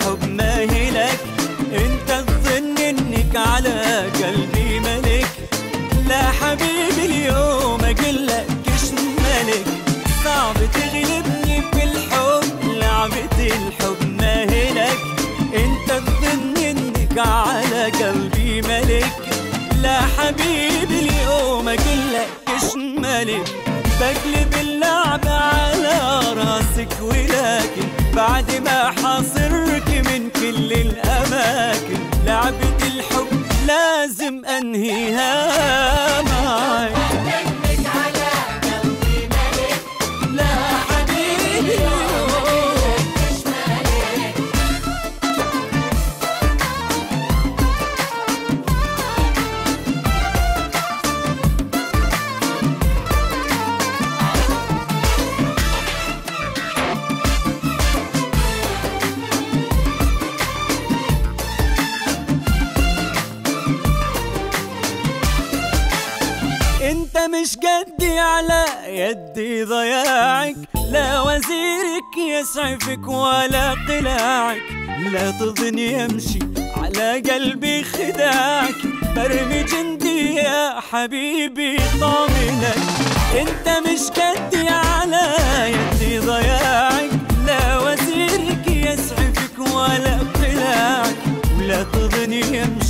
الحب ما هي لك انت تظن انك على قلبي ملك. لا حبيبي اليوم اقلك إيش ملك صعب تغلبني بالحب لعبة الحب ما هي لك انت تظن انك على قلبي ملك. لا حبيبي اليوم اقلك إيش ملك بقلب اللعبة على راسك ولكن بعد ما كل الأماكن لعبة الحب لازم أنهيها. انت مش قدي على يدي ضياعك لا وزيرك يسعفك ولا قلاعك. لا تظن يمشي على قلبي خداعك. برمي جندي يا حبيبي طامنك انت مش قدي على يدي ضياعك لا وزيرك يسعفك ولا قلاعك. ولا تظن يمشي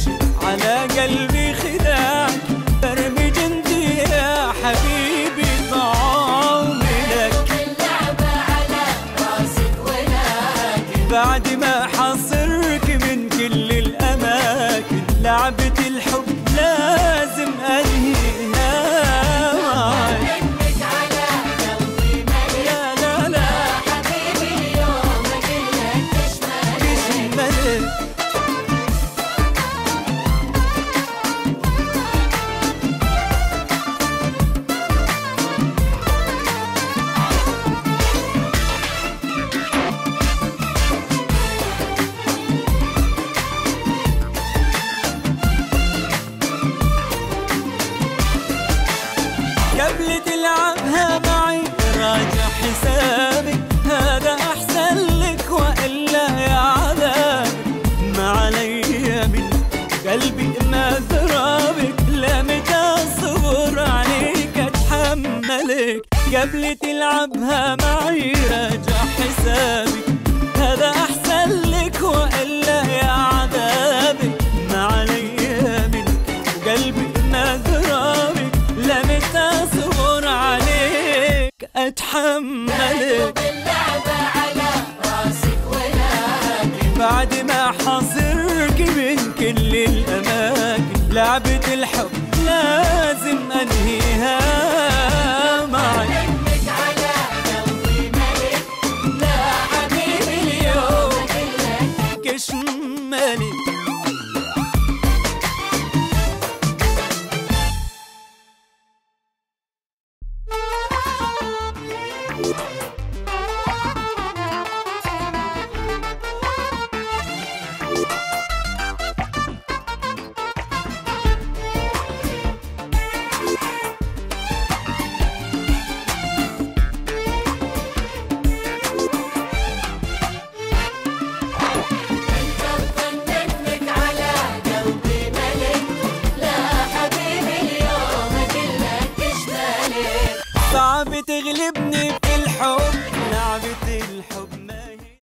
بعد ما قبل تلعبها معي راجع حسابك هذا أحسن لك وإلا يا عذابك ما علي من قلبي لا متى اصبر عليك اتحملك اللعبة على راسك ولكن بعد ما حاصرك من كل الأماكن لعبة الحب لازم أنهيها. حبيبي